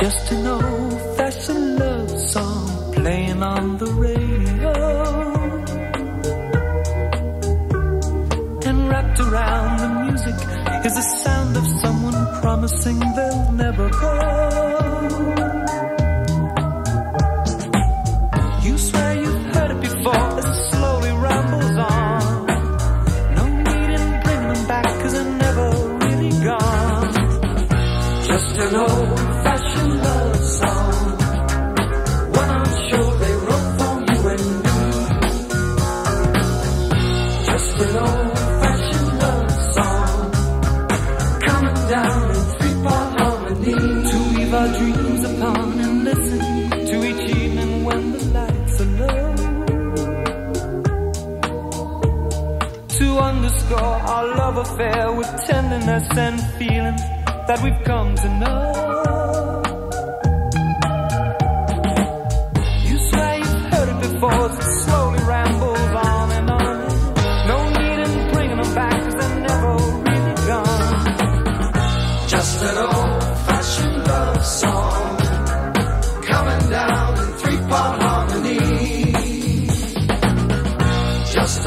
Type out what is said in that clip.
Just an old fashioned love song playing on the radio. And wrapped around the music is the sound of someone promising they'll never go. You swear you've heard it before as it slowly rambles on. No need in bringing them back cause they're never really gone. Just an old affair with tenderness and feeling that we've come to know.